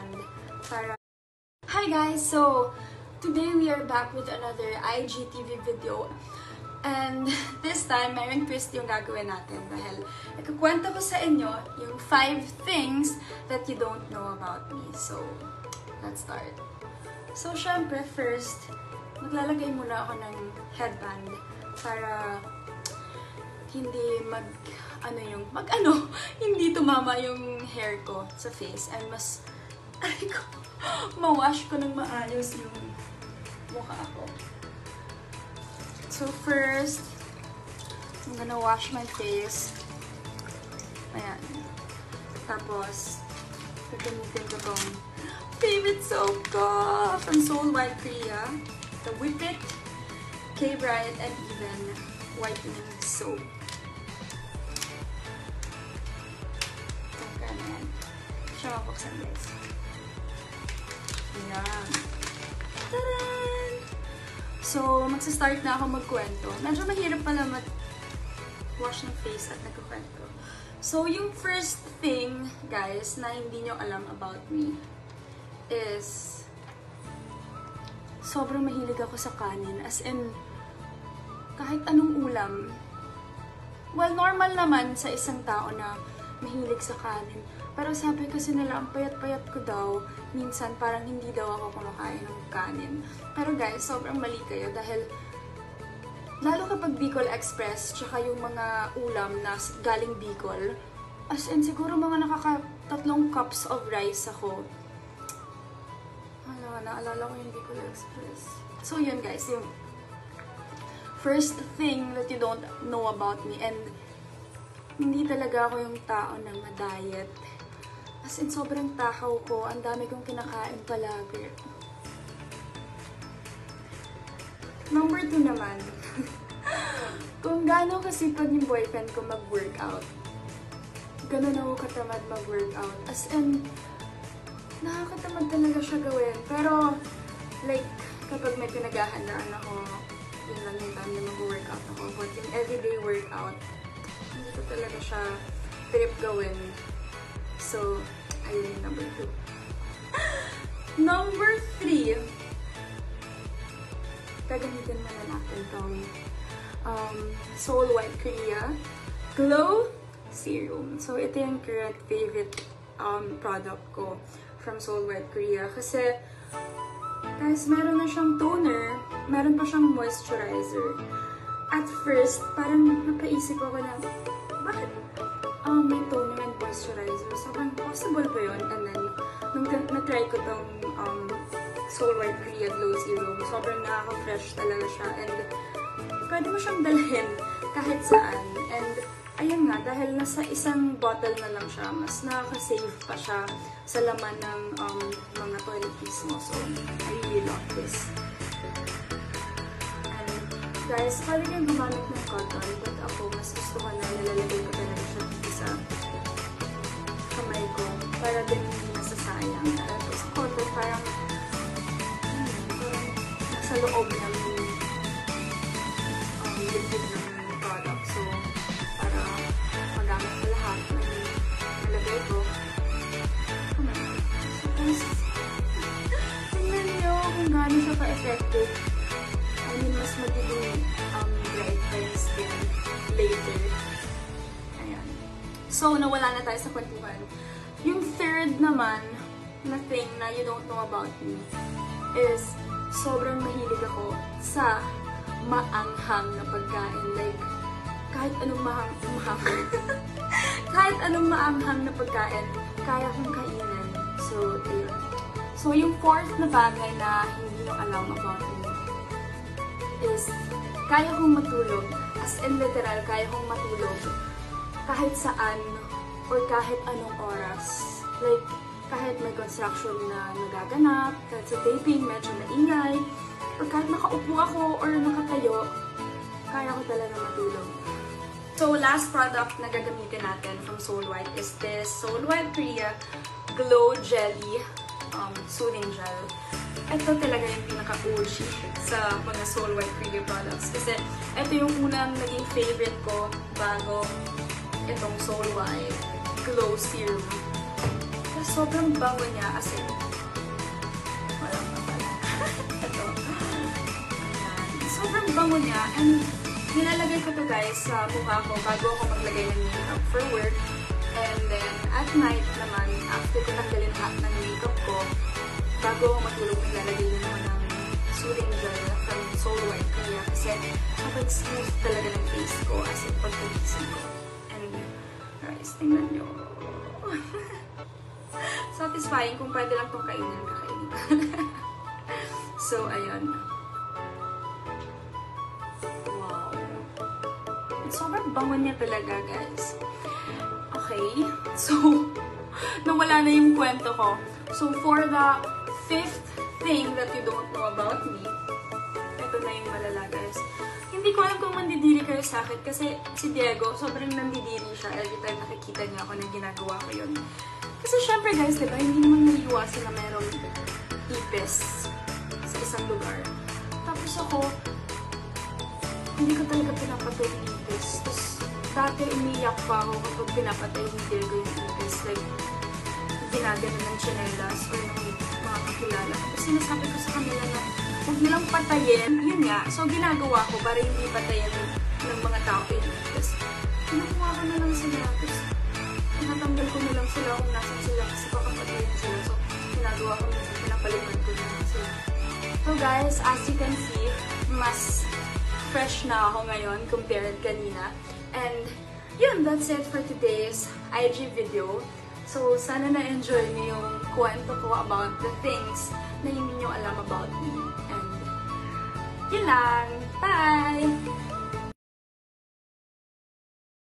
headband para... Hi guys! So, today we are back with another IGTV video. And this time, mayroong twist yung gagawin natin dahil ikukwento ko sa inyo yung 5 things that you don't know about me. So, let's start. So, syempre, first, maglalagay muna ako ng headband para hindi mag ano yung mag ano hindi tumama yung hair ko sa face and mas ay ko ma-wash ko ng maayos yung mukha ko. So first, I'm gonna wash my face. Ayan. Tapos, gagamitin ko tong favorite soap ko from Soul White Korea. The Whip It, K-Bright, and even whitening soap. Tangka na yan. Siya mabuksan guys. Ayan. Taran! So, magsa-start na ako magkwento. Medyo mahirap pala mag-wash ng face at nagkukwento. So, yung first thing, guys, na hindi nyo alam about me is sobrang mahilig ako sa kanin. As in, kahit anong ulam. Well, normal naman sa isang tao na mahilig sa kanin. Pero sabi kasi nila, ang payat-payat ko daw, minsan parang hindi daw ako kumakain ng kanin. Pero guys, sobrang mali kayo dahil lalo kapag Bicol Express, tsaka yung mga ulam na galing Bicol, as in siguro mga nakakatatlong cups of rice ako. Hala, naalala ko yung Bicol Express. So yun guys, yung first thing that you don't know about me and hindi talaga ako yung tao na ma-diet. As in, sobrang takaw ko. Ang dami kong kinakain palagi. Number two naman. kung gaano kasipag yung boyfriend ko mag-workout. Ganun ako katamad mag-workout. As in, nakakatamad talaga siya gawin. Pero, like, kapag may pinaghahandaan ako, yun lang yung time na mag-workout ako. But yung everyday workout, hindi ko talaga siya trip gawin. So, ayun yung number two. number three, gagamitin na na natin tong um, Soul White Korea Glow Serum. So, ito yung current favorite um, product ko from Soul White Korea. Kasi, guys, meron na siyang toner, meron pa siyang moisturizer. At first, parang napaisip ako na, bakit um, may toner and moisturizer? Parang possible ba yun? And then, nung na-try ko tong um, Soul White Korea Glow Serum, sobrang nakaka-fresh talaga siya. And, pwede mo siyang dalhin kahit saan. And, ayun nga, dahil nasa isang bottle na lang siya, mas nakaka-save pa siya sa laman ng um, mga toiletries mo. So, I really love this. Guys, pwede kayong gumamit ng cotton, but ako, mas gusto ko na nilalagay ko talaga siya dito sa kamay ko para din nasasayang. Dahil sa cotton, parang, hmm, parang nasa loob ng um, liquid ng product. So, para magamit ko lahat ng nalagay ko. Ano? Tingnan niyo kung gaano siya ka-effective. Mas magiging um, bright pa yung skin later. Ayan. So, nawala na tayo sa kwentuhan. Yung third naman na thing na you don't know about me is sobrang mahilig ako sa maanghang na pagkain. Like, kahit anong mahang, mahang kahit anong maanghang na pagkain, kaya kong kainin. So, ayun. So, yung fourth na bagay na hindi nyo alam about me is kaya kong matulog. As in literal, kaya kong matulog kahit saan or kahit anong oras. Like, kahit may construction na nagaganap, kahit sa taping medyo maingay, or kahit nakaupo ako or nakatayo, kaya ko talaga matulog. So, last product na gagamitin natin from Soul White is this Soul White Korea Glow Jelly um, Soothing Gel. Ito talaga yung pinaka-OG sa mga Soul White Korea products. Kasi ito yung unang naging favorite ko bago itong Soul White Glow Serum. Kasi sobrang bango niya as in. Sobrang bango niya and nilalagay ko to guys sa mukha ko bago ako maglagay ng makeup for work. And then, at night naman, after ko tanggalin lahat ng makeup ko, bago ako matulog, nilalagay din ako ng soothing gel from Soul White Korea kasi sobrang smooth talaga ng face ko as in pagkagising ko. And, guys, tingnan nyo. Satisfying kung pwede lang itong kainin, kakainin. so, ayun. Wow. Sobrang bango niya talaga, guys. Okay. So, nawala na yung kwento ko. So, for the fifth thing that you don't know about me, ito na yung malala, guys. Hindi ko alam kung mandidiri kayo sa akin kasi si Diego, sobrang nandidiri siya every time nakikita niya ako na ginagawa ko yun. Kasi syempre guys, di ba, hindi naman naiiwasan na mayroong ipis sa isang lugar. Tapos ako, hindi ko talaga pinapatay yung ipis. Tapos, dati umiyak pa ako kapag pinapatay ni Diego yung ipis. Like, ginagano ng chinelas nilang patayin. Yun nga, so ginagawa ko para hindi patayin ng mga tao yung ipis. Kinukuha ko na lang sila. Tapos, tinatanggal ko na lang sila kung nasan sila kasi baka sila. So, ginagawa ko na pinapalitan ko na lang sila. So guys, as you can see, mas fresh na ako ngayon compared kanina. And yun, that's it for today's IG video. So, sana na-enjoy niyo yung kwento ko about the things na hindi niyo alam about me. And Yun lang. Bye!